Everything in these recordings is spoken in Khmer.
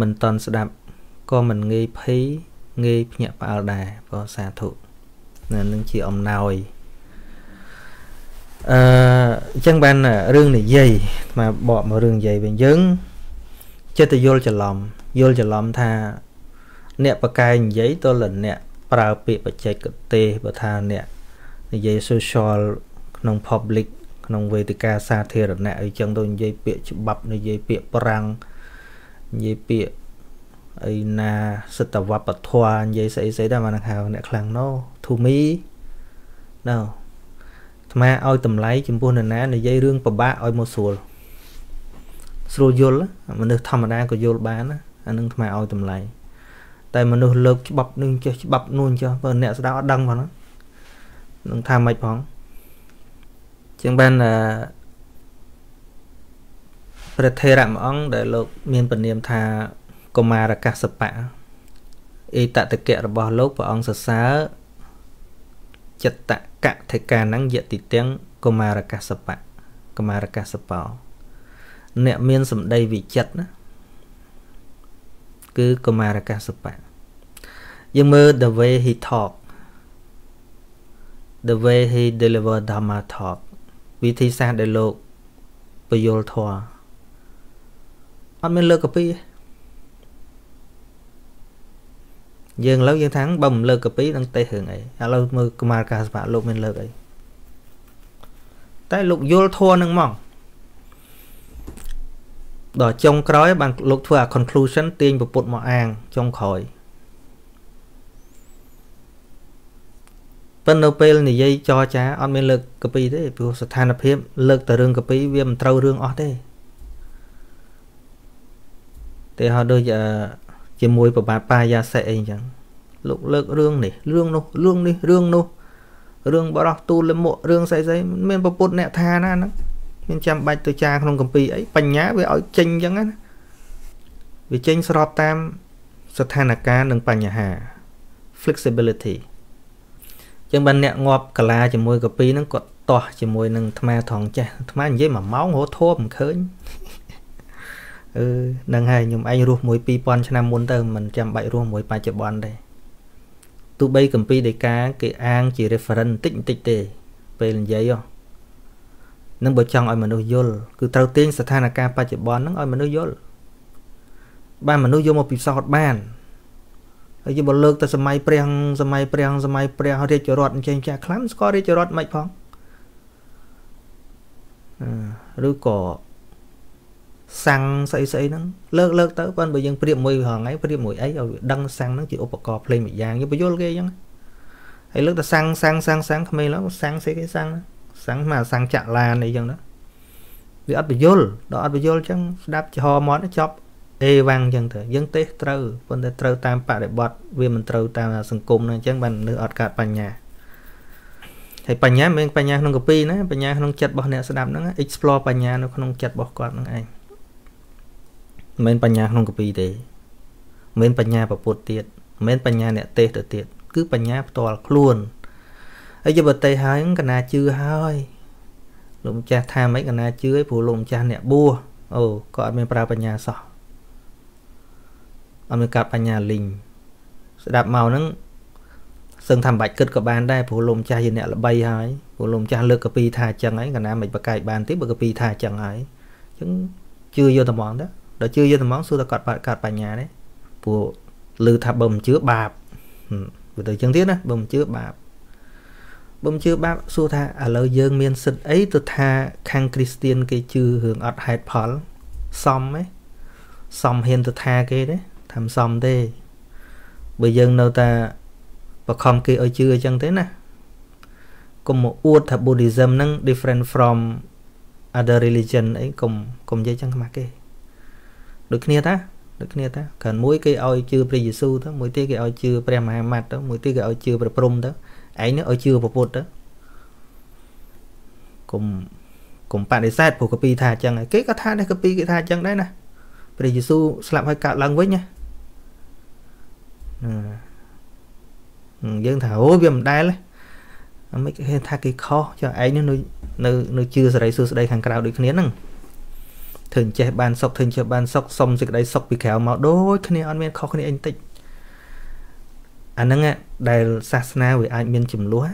មិនតន់ស្ដាប់ក៏មិនងាយភ័យងាយភ្ញាក់ផ្អើលដែរបងសាធុនឹងជាអំណោយអឺអញ្ចឹងបានរឿងនិយាយមកបកមករឿងនិយាយវិញយើងចិត្តយល់ច្រឡំយល់ច្រឡំថា អ្នកបកកាយនិយាយទល់តែអ្នកប្រើពាក្យបច្ចេកទេសបើថាអ្នកនិយាយ social ក្នុង public ក្នុងវេទិកាសាធារណៈអីចឹងទៅនិយាយពាក្យច្បាប់និយាយពាក្យប្រាំង និយាយពាក្យអីណាសិទ្ធិវប្បធម៌និយាយស្អីស្អីដែរមកនឹងហៅអ្នកខ្លាំង no to me no អាត្មាឲ្យតម្លៃចំពោះនរណានិយាយរឿងពិបាកឲ្យមកស្រួលស្រួលយល់មនុស្សធម្មតាក៏យល់បានណាអានឹងអាត្មាឲ្យតម្លៃតែមនុស្សលើកច្បាប់នឹងចេះច្បាប់នោះចេះបើអ្នកស្ដាប់អត់ដឹងផងនឹងថាម៉េចផងជាងបានអឺ ព្រះថេរៈមួយអង្គដែលលោក មានពនាមថាកុមារកសបៈអេតតកៈរបស់លោកព្រះអង្គសរសើរចិត្តកថេកានងយតិទាំងកុមារកសបៈកុមារកសបោអ្នកមានសម្ដីវិចិត្រណាគឺកុមារកសបៈយើងមើល the way he talk the way he deliver dharma talk វិធីសាស្ត្រដែលលោកពយល់ធម៌ អត់មានលើកកពីយើងឥឡូវយើងថាបើមិនលើកកពីនឹងទេរឿងអីឥឡូវមើលកុមារកាសបៈលោកមានលើកអីតែលោកយល់ធម៌នឹងមកដល់ចុងក្រោយបានលោកធ្វើអា conclusion ទាញពពុតមកអាងចុងក្រោយប៉ុន្តែនៅពេលនិយាយចរចាអត់មានលើកកពីទេព្រោះស្ថានភាពលើកតែរឿងកពីវាមិនត្រូវរឿងអស់ទេ តែហៅដូចជាមួយប្របាទបាយាសិអីអញ្ចឹងលោកលើករឿងនេះរឿងនោះរឿងនេះរឿងនោះរឿងបរោះទូលលមុខរឿងស្អីស្អីមានប្រពុតអ្នកថាណាហ្នឹងមានចាំបាច់ទៅចាក្នុងកម្ពីអីបញ្ញាវាឲ្យចេញអញ្ចឹងណាវាចេញស្របតាមស្ថានភាពនិងបញ្ហា flexibility ចឹងបានអ្នកងាប់កាឡាជាមួយកាពីហ្នឹងគាត់តោះជាមួយនឹងអាត្មាថងចេះអាត្មានិយាយ1ម៉ោងរហូតធប់មិនឃើញ អឺហ្នឹងហើយខ្ញុំឯងរស់មួយ2000ឆ្នាំមុនទៅមិនចាំបាច់រស់មួយបច្ចុប្បន្នទេទោះបីកម្ពីដីកាគេអាងជា reference បន្តិចបន្តិចទេ ពេលនិយាយហ៎នឹងបើចង់ឲ្យមនុស្សយល់គឺត្រូវទាញស្ថានភាពបច្ចុប្បន្នហ្នឹងឲ្យមនុស្សយល់បានមនុស្សយកមកពិសោធន៍បានហើយយកមកលើកទៅសម័យព្រះសម័យព្រះសម័យព្រះរាជរដ្ឋអញ្ចឹងចាខ្លាំងស្គាល់រាជរដ្ឋមិនផងឬក៏ សាំងស្អីស្អីហ្នឹងលើកលើកទៅប៉ុន្តែបើយើងប្រៀបមួយហងៃប្រៀបមួយអីឲ្យដឹងសាំងហ្នឹងជាឧបករណ៍ភ្លេងមួយយ៉ាងយើងបញ្យល់គេអញ្ចឹងហើយលើកទៅសាំងសាំងសាំងសាំងក្មេងឡើងសាំងស្អីគេសាំងសាំងមកសាំងចាក់ឡានអីចឹងណាវាអត់បញ្យល់ដល់អត់បញ្យល់អញ្ចឹងស្ដាប់ចំហមាត់ចប់អេវ៉ាំងអញ្ចឹងទៅយើងទេសត្រូវប៉ុន្តែត្រូវតាមបរិបត្តិវាមិនត្រូវតាមសង្គមហ្នឹងអញ្ចឹងបាននៅអត់កើតបញ្ញាហើយបញ្ញាមិនមែនបញ្ញាក្នុងកពីណាបញ្ញាក្នុងចិត្តរបស់អ្នកស្ដាប់ហ្នឹង explore បញ្ញានៅក្នុងចិត្តរបស់គាត់ហ្នឹងឯង មិនមែនបញ្ញាក្នុងកពីទេមិនមែនបញ្ញាប្រពុតទៀតមិនមែនបញ្ញាអ្នកទេសទៅទៀតគឺបញ្ញាផ្ទាល់ខ្លួនហើយយកបតេហើយកណាជឿហើយលោកម្ចាស់ថាម៉េចកណាជឿឯងព្រោះលោកម្ចាស់អ្នកបួសអូក៏អត់មានប្រើបញ្ញាសោះអត់មានកាត់បញ្ញាលីងស្ដាប់មកហ្នឹងសឹងថាមិនបាច់គិតក៏បានដែរព្រោះលោកម្ចាស់ជាអ្នកល្បីហើយព្រោះលោកម្ចាស់លើកកពីថាអញ្ចឹងហើយកណាមិនបកកាយបានទេបើកពីថាអញ្ចឹងហើយអញ្ចឹងជឿយកតែហ្មងទៅ ដល់ជឿយកតែហ្មងសួរតែគាត់កាត់បញ្ញាទេព្រោះឮថាបើមិនជឿបាបវាទៅអញ្ចឹងទៀតណាបើមិនជឿបាបបើមិនជឿបាបសួរថាឥឡូវយើង មានសិទ្ធអីទៅថា ខាងគ្រីស្ទៀនគេជឿរឿងអត់ហេតុផលសមទេសមហ៊ានទៅថាគេទេថាមិនសមទេបើយើងនៅតែបខំគេឲ្យជឿអញ្ចឹងទេណាកុំមកអួតថា Buddhism ហ្នឹង different from other religion អីកុំកុំនិយាយចឹងខ្មាស់គេ ដូចគ្នាតាដូចគ្នាតាគ្រាន់មួយគេឲ្យជឿព្រះយេស៊ូវទៅមួយទៀតគេឲ្យជឿព្រះមហាម៉ាត់ទៅមួយទៀតគេឲ្យជឿព្រះព្រំទៅឯងនេះឲ្យជឿព្រះពុទ្ធទៅកុំកុំបដិសេធព្រោះកពីថាអញ្ចឹងគេក៏ថាដែរកពីគេថាអញ្ចឹងដែរណាព្រះយេស៊ូវស្លាប់ហើយកើតឡើងវិញណាយើងថាអូវាមិនដែលអមិនគេថាគេខុសចុះឯងនៅនៅនៅជឿសេរីសួស្តីខាងក្រៅដូចគ្នាហ្នឹង ធ្វើចេះបានសុខធ្វើចេះបានសុខសុំសេចក្តីសុខពីក្រៅមកដូចគ្នាអត់មានខុសគ្នាអីបន្តិចអាហ្នឹងដែលសាសនាវាអាចមានចំនួន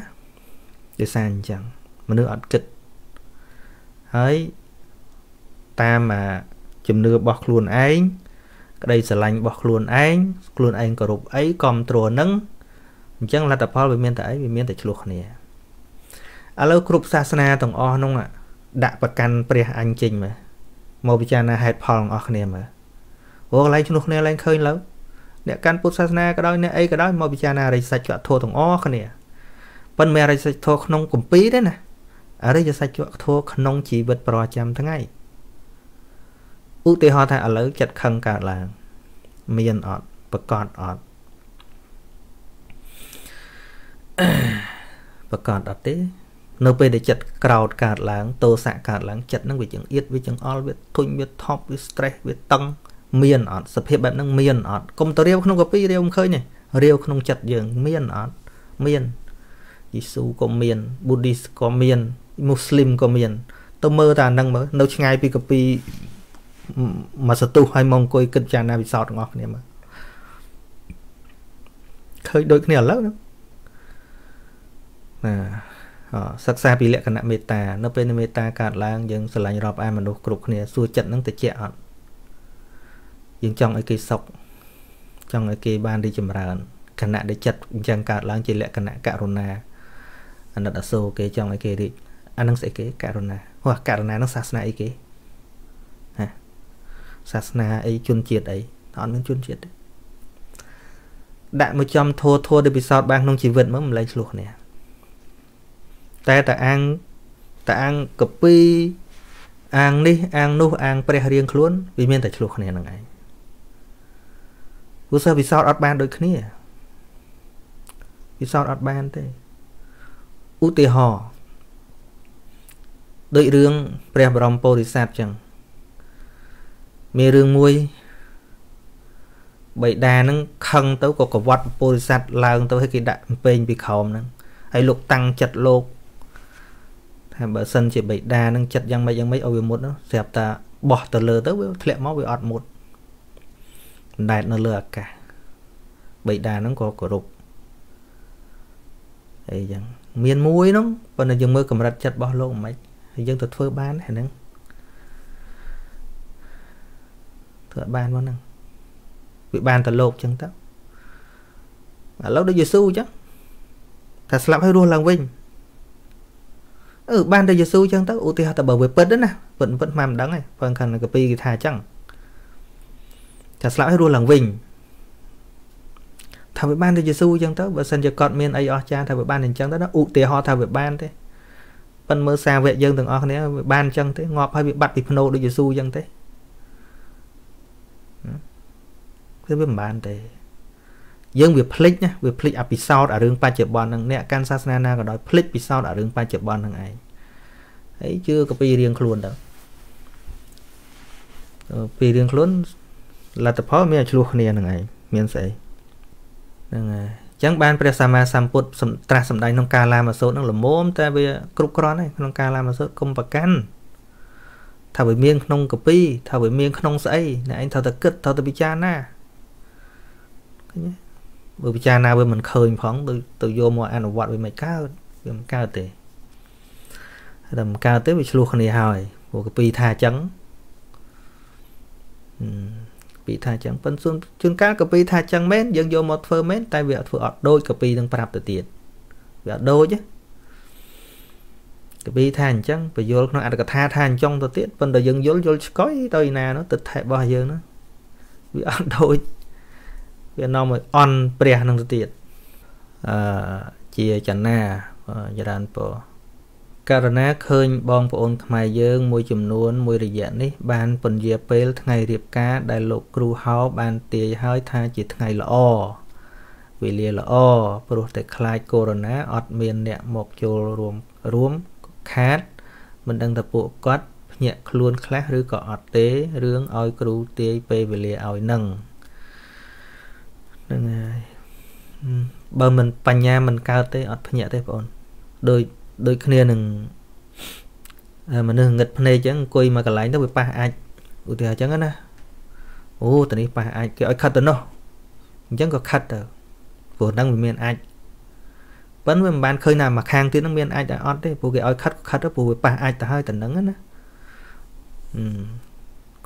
ដោយសារអញ្ចឹងមនុស្សអត់គិតហើយតាមជំនឿរបស់ខ្លួនឯងក្តីស្រឡាញ់របស់ខ្លួនឯងខ្លួនឯងគោរពអីគ្រប់គ្រងនឹងអញ្ចឹងលទ្ធផលវាមានតែអីវាមានតែឆ្លោះគ្នាឥឡូវគ្រប់សាសនាទាំងអស់នោះដាក់ប្រកាន់ព្រះអញចេញមើល មកពិចារណាហេតុផលទាំងអស់គ្នាមើលអូកន្លែងឆ្លោះគ្នាឡើងឃើញលើអ្នកកាន់ពុទ្ធសាសនាក៏ដោយអ្នកអីក៏ដោយមកពិចារណារិស័ចចធัวទាំងអស់គ្នាប៉ុន្តែរិស័ចធัวក្នុងគម្ពីរទេណាអរិយសច្ចធัวក្នុងជីវិតប្រចាំថ្ងៃឧទាហរណ៍ថាឥឡូវចិត្តខឹងកើតឡើងមានអត់ប្រកាសអត់ប្រកាសអត់ទេ នៅពេលដែលចិត្តក្រោតកើតឡើងតោសៈកើតឡើងចិត្តនឹងវាចង្អៀតវាចង្អល់វាធុញវាថប់វា stress វាតឹងមានអត់សភាពបែបហ្នឹងមានអត់កុំទៅរាវក្នុងកាពីរាវមិនឃើញទេរាវក្នុងចិត្តយើងមានអត់មានយេស៊ូក៏មាន Buddhist ក៏មានមូស្លីមក៏មាន ទៅមើលតែអាហ្នឹងមើលនៅឆ្ងាយពីកាពីមកសទុះឲ្យមកអង្គុយគិតចារណាវិសោធទាំងអស់គ្នាមើលឃើញដូចគ្នាឥឡូវណា សិក្សាពីលក្ខណៈមេត្តានៅពេលមេត្តាកើតឡើងយើងស្រឡាញ់រាប់អានមនុស្សគ្រប់គ្នាសួរចិត្តនឹងតិចអត់យើងចង់ឲ្យគេសុខចង់ឲ្យគេបានរីចម្រើនខណៈដែលចិត្តអញ្ចឹងកើតឡើងជាលក្ខណៈករុណាអាណិតអាសូរគេចង់ឲ្យគេរីកអានឹងស្អីគេករុណាហោះករុណានឹងសាសនាអីគេហាសាសនាអីជនជាតិអីអត់មានជនជាតិទេដាក់មកចំធัวធัวដែលពិសោធន៍បានក្នុងជីវិតមកមិនលែងឆ្លោះគ្នា តែតអាងតអាងកពីអាងនេះអាងនោះអាងព្រះរៀងខ្លួនវាមានតែឆ្លោះគ្នានឹងឯងព្រោះសិស្សវិសោធន៍អត់បានដូចគ្នាវិសោធន៍អត់បានទេឧទាហរណ៍ដូចរឿងព្រះបរមពោធិសត្វចឹងមានរឿងមួយបៃតានឹងខឹងទៅក៏កវត្តពោធិសត្វឡើងទៅឲ្យគេដាក់ពេញពីក្រោមហ្នឹងហើយលោកតាំងចិត្តលោក ថាបើសិនជាបៃតានឹងចិត្តយ៉ាងម៉េចយ៉ាងម៉េចឲ្យវាមុតស្រាប់តែបោះទៅលើទៅវាធ្លាក់មកវាអត់មុតបណ្ដែតនៅលើអាកាសបៃតានឹងក៏គោរពអីចឹងមានមួយហ្នឹងប៉ុន្តែយើងមើលកម្រិតចិត្តរបស់លោកមិនហើយយើងទៅធ្វើបានហ្នឹងធ្វើបានមកហ្នឹងវាបានតែលោកចឹងទៅឥឡូវដូចយេស៊ូចឹងថាស្លាប់ហើយរស់ឡើងវិញ អឺបានតែយេស៊ូចឹងទៅឧទាហរណ៍តែបើវាពិតណាពិតពិតមិនដឹងទេបើខាងកាពីគេថាចឹងថាស្លាប់ហើយរស់ឡើងវិញថាវាបានតែយេស៊ូចឹងទៅបើសិនជាគាត់មានអីអស្ចារ្យថាវាបានអញ្ចឹងទៅណាឧទាហរណ៍ថាវាបានទេប៉ិនមើលសាវកយើងទាំងអស់គ្នាវាបានអញ្ចឹងទេងាប់ហើយវាបាត់ពីភ្នោដូចយេស៊ូអញ្ចឹងទេគឺវាមិនបានទេ យើងវាភ្លេចណាវាភ្លេចអពិសោតអារឿងបច្ចុប្បន្នហ្នឹងអ្នកកាន់សាសនាណាក៏ដោយភ្លេចពិសោតអារឿងបច្ចុប្បន្នហ្នឹងឯងហើយជឿក៏ពីរៀងខ្លួនទៅពីរៀងខ្លួនលទ្ធផលមានឆ្លោះគ្នាហ្នឹងឯងមានស្អីហ្នឹងហើយអញ្ចឹងបានព្រះសម្មាសម្ពុទ្ធត្រាស់សម្ដែងក្នុងការឡាមសូត្រហ្នឹងល្មមតែវាគ្រប់គ្រាន់ហើយក្នុងការឡាមសូត្រគុំប្រកាន់ថាវាមានក្នុងកពីថាវាមានក្នុងស្អីអ្នកឯងត្រូវតែគិតត្រូវតែពិចារណាឃើញទេ បើពិចារណាវាមិនឃើញផងទៅទៅយកមកអនុវត្តវាមិនកើតវាមិនកើតទេតែមិនកើតទេវាឆ្លោះគ្នាហើយព្រោះកពីថាអញ្ចឹងពីថាអញ្ចឹងប៉ុន្តែជួនកាលកពីថាអញ្ចឹងមែនយើងយកមកធ្វើមែនតែវាអត់ធ្វើអត់ដូចកពីនឹងប្រាប់ទៅទៀតវាអត់ដូចទេកពីថាអញ្ចឹងបញ្យល់ក្នុងអត្ថកថាថាអញ្ចឹងទៅទៀតប៉ុន្តែយើងយល់យល់ឆ្កុយទៅឯណានោះទឹកថែរបស់យើងនោះវាអត់ដូច វានាំឲ្យអន់ព្រះនឹងទៅទៀតអឺជាចនាចរានពរករណាឃើញបងប្អូនខ្មែរយើងមួយចំនួនមួយរយៈនេះ បានពន្យាពេលថ្ងៃរៀបការដែលលោកគ្រូហៅបានទាយហើយថាជាថ្ងៃល្អវេលាល្អព្រោះតែខ្លាចកូវីដ -19 អត់មានអ្នកមកចូលរួមរួមខាត មិនដឹងថាពួកគាត់ភ្ញាក់ខ្លួនខ្លះឬក៏អត់ទេរឿងឲ្យគ្រូទាយពេលវេលាឲ្យនឹង ហ្នឹងហើយបើមិនបញ្ញាមិនកើតទេអត់ភ្ញាក់ទេបងអូនដូចដូចគ្នានឹងមនុស្សងឹតភ្នែកអញ្ចឹងអង្គុយមកកន្លែងទៅវាប៉ះអាចឧទាហរណ៍អញ្ចឹងណាអូតនេះប៉ះអាចគេឲ្យខិតទៅនោះអញ្ចឹងក៏ខិតទៅព្រោះហ្នឹងវាមានអាចប៉ុន្តែវាមិនបានឃើញណាមួយខាងទៀតហ្នឹងមានអាចដែរអត់ទេព្រោះគេឲ្យខិតខិតទៅព្រោះវាប៉ះអាចទៅហើយទៅហ្នឹងណា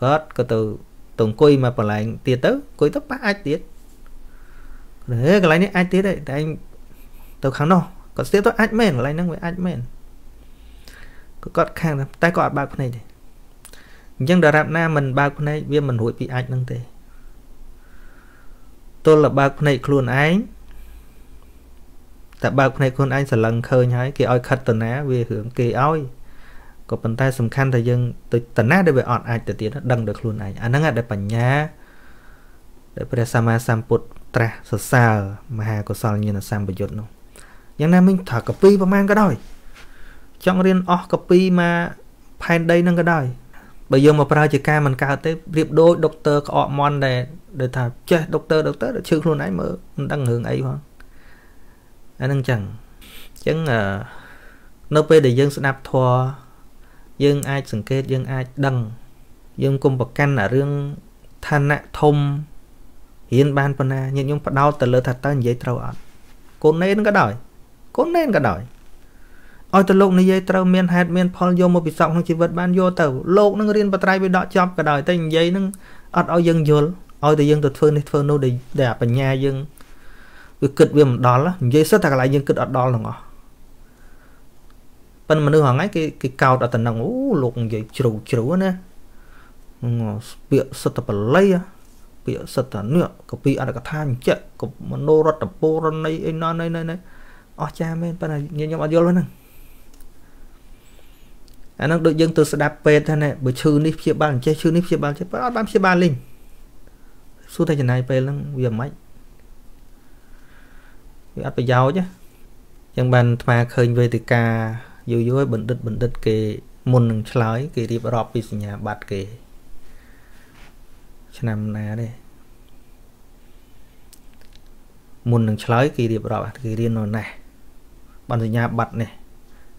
គាត់ក៏ទៅទៅអង្គុយមកបន្លែងទៀតទៅអង្គុយទៅប៉ះអាចទៀត ហេកន្លែងនេះអាចទៀតទេតែឯងទៅខាងនោះគាត់ស្ទាបទៅអាចមែនកន្លែងហ្នឹងវាអាចមែនក៏គាត់ខាងតែគាត់អត់បើកភ្នែកទេអញ្ចឹងដរាបណាមិនបើកភ្នែកវាមិនរួចពីអាចហ្នឹងទេទល់តែបើកភ្នែកខ្លួនឯងតែបើកភ្នែកខ្លួនឯងស្រឡឹងឃើញហើយគេឲ្យខិតតណាវារឿងគេឲ្យក៏ប៉ុន្តែសំខាន់ថាយើងទៅតណាដែលវាអត់អាចទៅទៀតដឹងដល់ខ្លួនឯងអាហ្នឹងដែលបញ្ញាដែលព្រះសម្មាសម្ពុទ្ធ ត្រាស់សរសើរមហាកុសលញាណសម្បយុទ្ធនោះយ៉ាងណាមិញថាកពីប្រមាណក៏ដោយចង់រៀនអស់កពីមកផែនដីនឹងក៏ដោយបើយើងមកប្រើជាការមិនកើតទេប្រៀបដូចដុកទ័រក្អកមន់ដែលដែលថាចេះដុកទ័រដុកទ័រឈឺខ្លួនឯងមើលមិនដឹងរឿងអីផងអានឹងចឹងអញ្ចឹងនៅពេលដែលយើងស្ដាប់ធម៌យើងអាចសង្កេតយើងអាចដឹងយើងគុំប្រកាន់អារឿងឋានៈធំ រៀនបានប៉ុណ្ណាញាតិញោមបដោតទៅលើថាតើនិយាយត្រូវអត់កូននេនក៏ដោយកូននេនក៏ដោយឲ្យទៅលោកនិយាយត្រូវមានហេតុមានផលយកមកពិសោធន៍ក្នុងជីវិតបានយកទៅលោកនឹងរៀនបត្រៃវិដកចប់ក៏ដោយតែនិយាយនឹងអត់ឲ្យយើងយល់ឲ្យតែយើងទៅធ្វើនេះធ្វើនោះដែលបញ្ញាយើងវាគិតវាមិនដល់និយាយសិតតែកន្លែងយើងគិតអត់ដល់ទាំងអស់ប៉ុន្តែមនុស្សហងៃគេគេកោតអត់តំណឹងអូលោកនិយាយជ្រៅជ្រៅណាពាក្យសិតតែបល័យ ពាក្យសិតតែនេះកពីអត្តកថាអញ្ចឹកកមโนរដ្ឋពរណីអីណាណីណីអស់ចាមែនប៉ុន្តែញញឹមអត់យល់ហ្នឹងអាហ្នឹងដូចយើងទៅស្ដាប់ពេទ្យថាណែបើឈឺនេះព្យាបាលអញ្ចេះឈឺនេះព្យាបាលចេះអត់បានព្យាបាលលេងសួរតែចំណាយពេលហ្នឹងវាមិនវាអត់ប្រយោជន៍ចឹងបានថ្មឃើញវេទិកាយូរយូរបណ្ឌិតបណ្ឌិតគេមុននឹងឆ្លើយគេរៀបរាប់ពីសញ្ញាបត្រគេ ឆ្នាំណាទេមុននឹងឆ្លើយគេរៀបរាប់គេរៀននៅណាបណ្ឌសញ្ញាបត្រនេះ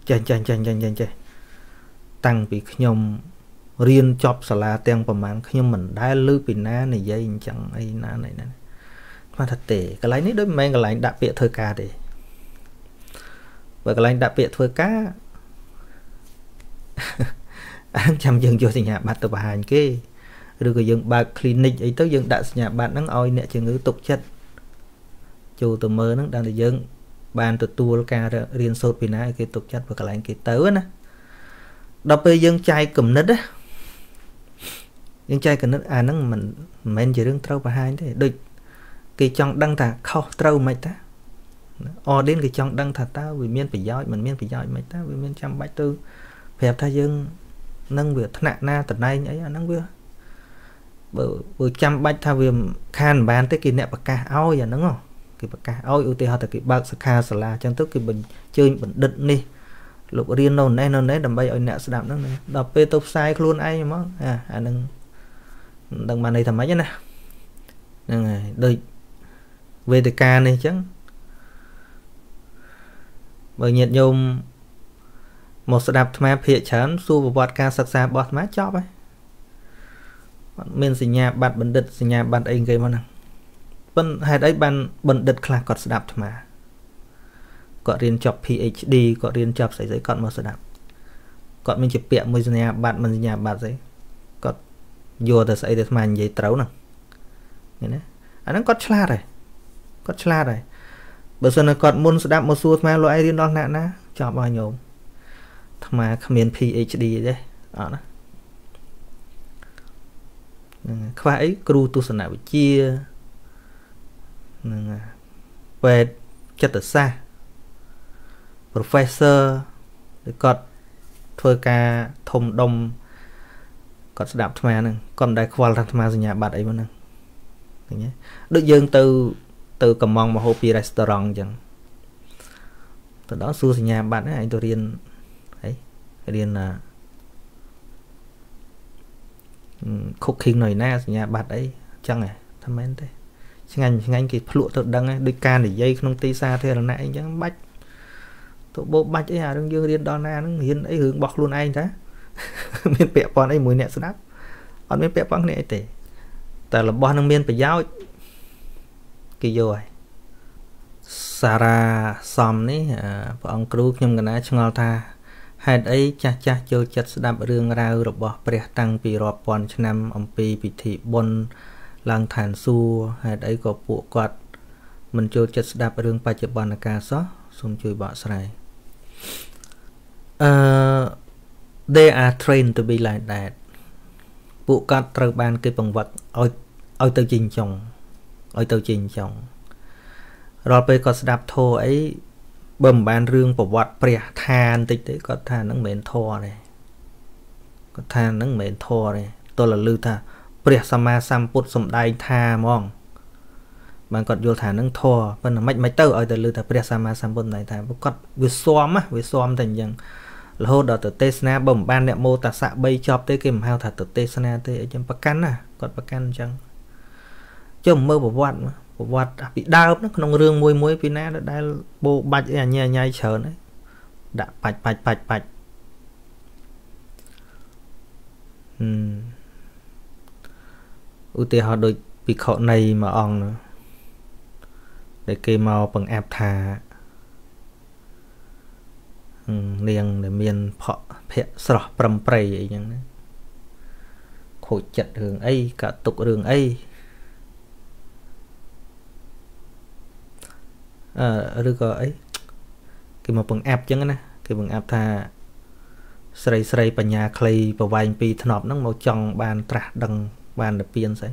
ចេះចេះចេះចេះចេះចេះតាំងពីខ្ញុំរៀនចប់សាលាទាំងប្រហែលខ្ញុំមិនដែលឮពីណានិយាយអញ្ចឹងអីណាណីណាគាត់ថាទេកន្លែងនេះដូចមិនមែនកន្លែងដាក់ពាក្យធ្វើការទេបើកន្លែងដាក់ពាក្យធ្វើការអានចាំយើងយកសញ្ញាបត្រទៅបង្ហាញគេ ឬក៏យើងបើក clinic អីទៅយើងដាក់សញ្ញាបត្រហ្នឹងឲ្យអ្នកជំងឺទុកចិត្តចូលទៅមើលហ្នឹងដល់តែយើងបានទទួលការរៀនសូត្រពីណាគេទុកចិត្តបើកន្លែងគេទៅណាដល់ពេលយើងចែកគំនិតណាយើងចែកគំនិតអាហ្នឹងមិនមិនមែនជារឿងត្រូវបង្ហាញទេដូចគេចង់ដឹងថាខុសត្រូវមិនតាអឌីនគេចង់ដឹងថាតើវាមានប្រយោជន៍មិនមានប្រយោជន៍មិនតាវាមានចាំបាច់ទៅប្រាប់ថាយើងនឹងវាថ្នាក់ណាតំណែងអីអាហ្នឹងវា បើបើចាំបាច់ថាវាខានមិនបានទេគេអ្នកប្រកាសឲ្យអាហ្នឹងគេប្រកាសឲ្យឧទាហរណ៍ថាគេបើកសិក្ខាសាលាអញ្ចឹងទៅគេបញ្ជើញបណ្ឌិតនេះលោករៀននៅណេះនៅណេះដើម្បីឲ្យអ្នកស្ដាប់ហ្នឹងដល់ពេលទៅផ្សាយខ្លួនឯងហ្មងអាអាហ្នឹងមិនដឹងបានន័យថាម៉េចណាហ្នឹងហើយដូចវេទិកានេះអញ្ចឹងបើញាតិញោមមកស្ដាប់អាត្មាភាកច្រើនសួរប្រវត្តិការសិក្សារបស់អាត្មាចប់ហើយអត់ មានសញ្ញាបត្របណ្ឌិតសញ្ញាបត្រអីគេមកហ្នឹងប៉ុន្តែហេតុអីបានបណ្ឌិតខ្លះគាត់ស្ដាប់អាត្មាគាត់រៀនចប់ PhD គាត់រៀនចប់ស្អីស្អីគាត់មកស្ដាប់គាត់មានជាពាក្យមួយសញ្ញាបត្រមិនសញ្ញាបត្រស្អីគាត់យកតែស្អីដែលអាត្មានិយាយត្រូវហ្នឹងឃើញទេអាហ្នឹងគាត់ឆ្លាតហើយគាត់ឆ្លាតហើយបើសិនតែគាត់មុនស្ដាប់មកសួរអាត្មាលោកឯងរៀនដល់ណាណាចប់ហើយញោមអាត្មាគ្មាន PhD ទេអត់ណា ហ្នឹងខ្វះអីគ្រូទស្សនវិជ្ជាហ្នឹងពេទ្យចិត្តសាស្ត្រ professor ឬគាត់ធ្វើការធំដុំគាត់ស្ដាប់អាត្មាហ្នឹងគាត់មិនដែលខ្វល់ថាអាត្មាសញ្ញាបត្រអីមកហ្នឹងឃើញទេដូចយើងទៅ ទៅកំងមហូបពី restaurant អញ្ចឹងទៅដល់សួរសញ្ញាបត្រហ្នឹងឯងទៅរៀនអីរៀនណា cooking នៅណាសញ្ញាបត្រអីអញ្ចឹងហ៎ថាមែនទេឆ្ងាញ់ឆ្ងាញ់គេភ្លក់ទៅដឹងដូចការនិយាយក្នុងទីសាធារណៈអីចឹងបាច់ទៅបោបាច់អីអារឿងយើងរៀនដល់ណាហ្នឹងរៀនអីរឿងរបស់ខ្លួនឯងតាមានពាក់ព័ន្ធអីមួយអ្នកស្ដាប់អត់មានពាក់ព័ន្ធគ្នាអីទេតែរបស់នឹងមានប្រយោជន៍គេយកហើយសារ៉ាសំនេះព្រះអង្គគ្រូខ្ញុំកណាឆ្ងល់ថា ហេតុអីចាស់ចាស់ចូលចិត្តស្ដាប់រឿងរ៉ាវរបស់ព្រះតាំងពីរាប់ពាន់ឆ្នាំអំពីពិធីបុណ្យឡើងឋានសួគ៌ហេតុអីក៏ពួកគាត់មិនចូលចិត្តស្ដាប់រឿងបច្ចុប្បន្នកាលសោះសូមជួយបកស្រាយអឺ they are trained to be like that ពួកគាត់ត្រូវបានគេបង្វឹកឲ្យឲ្យទៅជីងចុងឲ្យទៅជីងចុងរាល់ពេលគាត់ស្ដាប់ធម៌អី បើមិនបានរឿងប្រវត្តិព្រះឋានតិចទេគាត់ថាហ្នឹងមិនមែនធម៌ទេគាត់ថាហ្នឹងមិនមែនធម៌ទេតលលឺថា ព្រះសម្មាសម្ពុទ្ធសំដែងថាហ្មងបានគាត់យល់ថានឹងធរប៉ុន្តែមិនមិនទៅឲ្យទៅលើថាព្រះសម្មាសម្ពុទ្ធណៃថាគាត់វាស៊ាំវាស៊ាំតែអញ្ចឹងរហូតដល់ទៅទេសនាបើមិនបានអ្នកមោតស័ក3ចប់ទេគេមិនហៅថាទៅទេសនាទេអញ្ចឹងប្រកាន់ណាគាត់ប្រកាន់អញ្ចឹងចុះមើលប្រវត្តិ ប្រវត្តិពីដើមក្នុងរឿងមួយមួយពីណាដែលបោបាច់អីអញ្ញាញ៉ៃច្រើនហ្នឹងដាក់បាច់បាច់បាច់បាច់ហឹមឧទាហរណ៍ដូចពិខុនៃមួយអង្គដែលគេមកបង្អាប់ថានាងដែលមានផកភ័ក្រស្រស់ប្រំប្រៃអីចឹងណាខូចចិត្តរឿងអីកាត់ទុករឿងអី ឬក៏អីគេមកបង្អាប់ចឹងណាគេបង្អាប់ថាស្រីស្រីបញ្ញាខ្លីប្រវែងពីធ្នប់ហ្នឹងមកចង់បានត្រាស់ដឹងបានទៅពៀនស្អី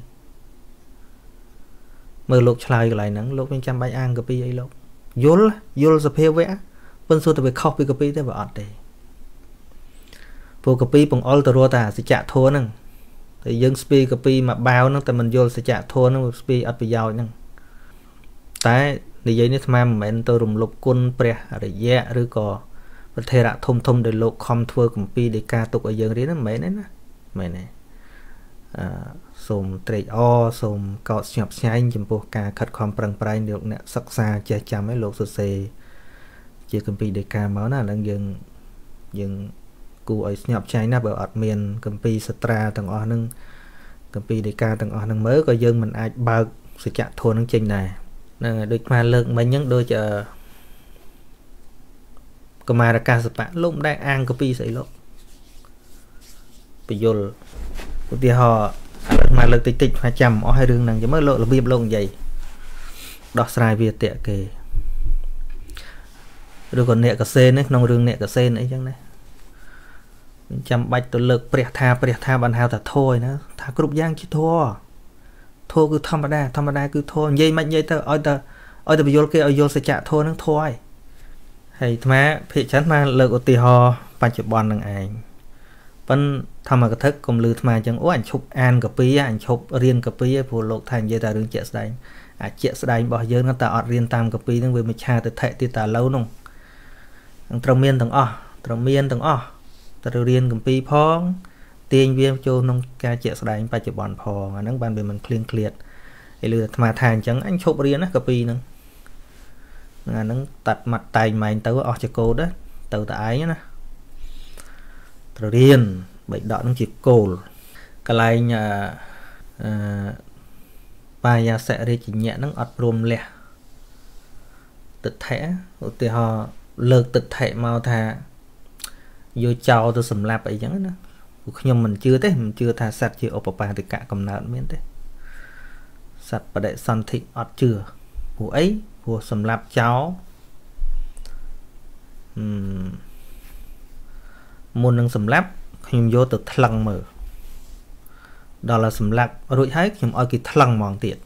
មើលលោកឆ្លើយកន្លែងហ្នឹងលោកមានចាំបាច់អាងកាពីអីលោកយល់យល់សភាវៈប៉ុន្តែទៅវាខុសពីកាពីទេវាអត់ទេពួកកាពីបង្អុលទៅរត់តែសច្ចៈធัวហ្នឹងតែយើងស្ពីកាពីមកបាវហ្នឹងតែមិនយល់សច្ចៈធัวហ្នឹងស្ពីអត់ប្រយោជន៍ហ្នឹងតែ និយាយនេះស្មានមិនមែនទៅរំលប់គុណព្រះរយៈឬក៏ប្រធេរៈធំធំដែលលោកខំធ្វើគម្ពីរនៃការទុកឲ្យយើងរៀនហ្នឹងមិនមែនទេណាមិនមែនទេអឺសូមត្រេកអរសូមកោតស្ញប់ស្ញែងចំពោះការខិតខំប្រឹងប្រែងលោកអ្នកសិក្សាចេះចាំឲ្យលោកសរសេរជាគម្ពីរដេកាមកណាឥឡូវយើងយើងគួរឲ្យស្ញប់ស្ញែងណាបើអត់មានគម្ពីរសត្រាទាំងអស់ហ្នឹងគម្ពីរដេកាទាំងអស់ហ្នឹងមើលក៏យើងមិនអាចបើកសច្ចធម៌ហ្នឹងចេញដែរ ហ្នឹងហើយដូចខ្មែរលើកមិញហ្នឹងដូចអឺកមារកាសបៈលោកមិនដែលអាងគម្ពីរស្អីលោកបញ្យលឧទាហរណ៍ឥឡូវមកលើកតិចតិចថាចាំអស់ហើយរឿងហ្នឹងចាំមើលលោករបៀបលោកនិយាយដោះស្រាយវាតេគេឬក៏អ្នកកសេនក្នុងរឿងអ្នកកសេនអីចឹងណាចាំបាច់ទៅលើកព្រះថាព្រះថាបានហៅថាធัวណាថាគ្រប់យ៉ាងជាធัว ធោគឺធម្មតាធម្មតាគឺធោនិយាយមិននិយាយទៅឲ្យតែឲ្យតែពយល់គេឲ្យយល់សច្ចៈធោនឹងធោហើយហើយអាត្មាភិកច្រើនអាត្មាលើកឧទាហរណ៍បច្ចុប្បន្ននឹងឯងប៉ិនធម្មកថាកុំលឺអាត្មាអញ្ចឹងអូអញឈប់អានកពីអញឈប់រៀនកពីព្រោះលោកថានិយាយតែរឿងជាក់ស្ដែងអាជាក់ស្ដែងរបស់យើងហ្នឹងតែអត់រៀនតាមកពីហ្នឹងវាមិនឆាទៅថេទៀតតែឡូវហ្នឹងត្រូវមានទាំងអស់ត្រូវមានទាំងអស់ត្រូវរៀនកម្ពីផង ទាញវាចូលក្នុងការជាក់ស្ដែងបច្ចុប្បន្នផងអាហ្នឹងបានវាមិនឃ្លៀងឃ្លាតឯលឺអាត្មាថាអញ្ចឹងអញឈប់រៀនណាកពីហ្នឹងអាហ្នឹងតាត់ម៉ាត់តែងម៉ែងទៅអស់ចកោតទៅតែឯងណាត្រូវរៀនបៃដកនឹងជាគោលកន្លែងអឺបាយាសរិជញ្ញៈនឹងអត់ព្រមលះទិដ្ឋិឧទាហរណ៍លើកទិដ្ឋិមកថាយកចោលទៅសម្លាប់អីចឹងណា ពួកខ្ញុំមិនជឿទេមិនជឿថាសត្វជាឧបបាទិកកំណើតមានទេសត្វបដិសន្ធិអត់ជឿព្រោះអីព្រោះសម្លាប់ចោលអឺមុននឹងសម្លាប់ខ្ញុំយកទៅថ្លឹងមើលដល់ឲ្យសម្លាប់រួចហើយខ្ញុំឲ្យគេថ្លឹងហ្មងទៀត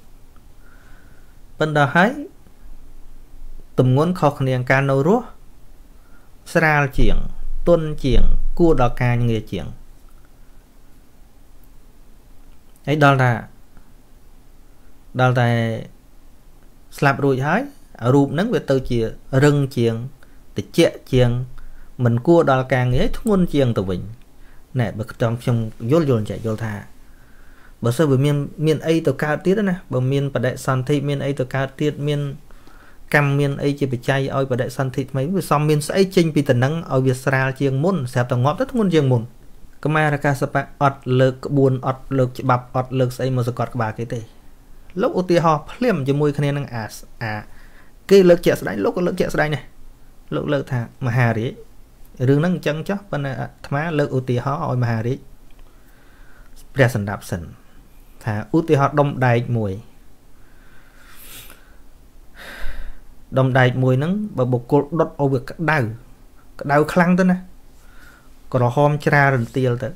ប៉ុន្តែហើយទំងន់ខុសគ្នាការនៅរស់ស្រាលជាងទុនជាង គួរដល់ការងារជាង ហើយដល់ថាដល់តែស្លាប់រួចហើយរូបហ្នឹងវាទៅជារឹងជាងតិចជាង មិនគួរដល់ការងារធ្ងន់ជាងទៅវិញណែបើខ្ញុំខ្ញុំយល់យល់ចែកយល់ថាបើសិនវាមានមានអីទៅកើតទៀតណាបើមានបដិសន្ធិមានអីទៅកើតទៀតមានកម្មមានអីជាបច្ច័យឲ្យបដិសន្ធិថ្មីវាសំមានស្អីចេញពីតំណឹងឲ្យវាស្រាលជាងមុនស្រាប់តែងាប់ទៅធ្ងន់ជាងមុន ខ្មែររកាសបៈអត់លើកក្បួនអត់លើកច្បាប់អត់លើកស្អីមកសង្កត់ក្បាលគេទេលោកឧទាហរណ៍ភ្លាមជាមួយគ្នានឹងអាអាគេលើកជាក់ស្ដែងលោកក៏លើកជាក់ស្ដែងដែរលោកលើកថាមហារាជរឿងហ្នឹងអញ្ចឹងចុះប៉ុន្តែអាត្មាលើកឧទាហរណ៍ឲ្យមហារាជព្រះសម្ដាប់សិនថាឧទាហរណ៍ដុំដែកមួយដុំដែកមួយហ្នឹងបើបុគ្គលដុតឲ្យវាក្តៅក្តៅខ្លាំងទៅណា ក្រហមច្រារន្ទាលទៅ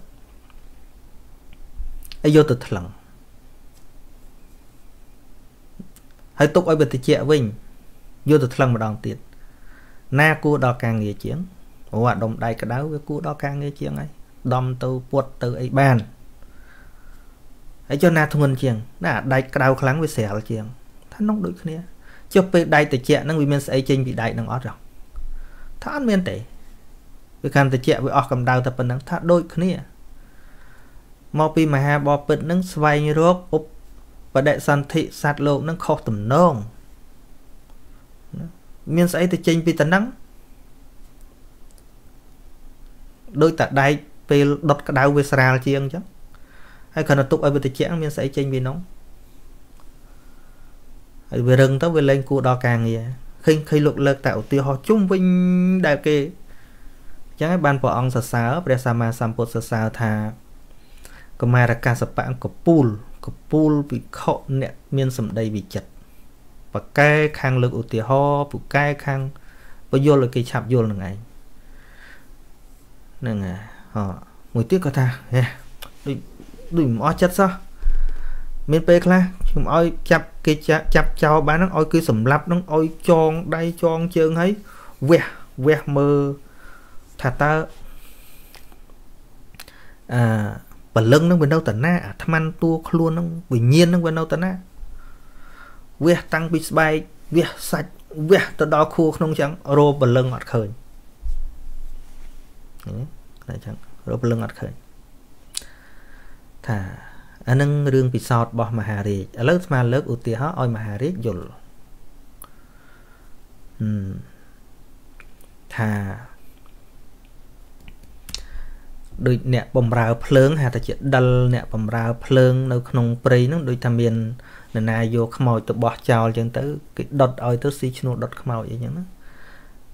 ហើយយកទៅថ្លឹងហើយទុកឲ្យវាត្រជាក់វិញយកទៅថ្លឹងម្ដងទៀតណាគួរដល់ការងារជាងអូអាដុំដៃក្តៅវាគួរដល់ការងារជាងហើយដំទៅពុតទៅអីបានហើយចុះណាធ្ងន់ជាងណាដៃក្តៅខ្លាំងវាស្រាលជាងថានងដូចគ្នាចុះពេលដៃត្រជាក់ហ្នឹងវាមានស្អីចេញពីដៃហ្នឹងអត់ហ៎ថាអត់មានទេ វាកាន់ត្រជាក់វាអស់កម្ដៅតែប៉ុណ្ណឹងថាដូចគ្នាមកពីមហាបពិតនឹងស្វែងរកឧបបដិសន្ធិសត្វលោកនឹងខុសទំនងមានស្អីទៅចេញពីតំណឹងដោយតាដែកពេលដុតក្តៅវាស្រាលជាងអញ្ចឹងហើយគ្រាន់តែទុកឲ្យវាត្រជាក់មានស្អីចេញពីនោះហើយវារឹងទៅវាលែងគួរដល់ការងារឃើញឃើញលោកលើកតែឧទាហរណ៍ជុំវិញដែលគេអញ្ចឹងហើយបានព្រះអង្គសរសើរព្រះសម្មាសម្ពុទ្ធសរសើរថាកមារកាសបៈកពូលកពូលវិខអ្នកមានសម្ដីវិចិត្របកែខាងលើកឧទាហរណ៍ពូកែខាងបយល់ឲ្យគេឆាប់យល់នឹងឯងហ្នឹងហើយមួយទៀតគាត់ថាហេដូចដូចមិនអស់ចិត្តសោះមានពេលខ្លះខ្ញុំឲ្យចាប់គេចាប់ចោលបានហ្នឹងឲ្យគឺសម្លាប់ហ្នឹងឲ្យចងដៃចងជើងហើយវះវះមើល ថាតើអឺពលឹងនឹងវានៅតាណាអាថ្មតួខ្លួននឹងវិញ្ញាណនឹងវានៅតាណាវះតាំងពីស្បែកវះសាច់វះទៅដល់ខួរក្នុងចឹងរោពលឹងអត់ឃើញតែចឹងរោពលឹងអត់ឃើញថាអានឹងរឿងពិសោធន៍របស់មហារាជឥឡូវស្មាលើកឧទាហរណ៍ឲ្យមហារាជយល់ថា ដូចអ្នកបំរើភ្លើងហៅថាជាដិលអ្នកបំរើភ្លើងនៅក្នុងព្រៃហ្នឹងដូចថាមាននរណាយកខ្មោចទៅបោះចោលអញ្ចឹងទៅគេដុតឲ្យទៅស៊ីឈ្នួលដុតខ្មោចអីចឹងណា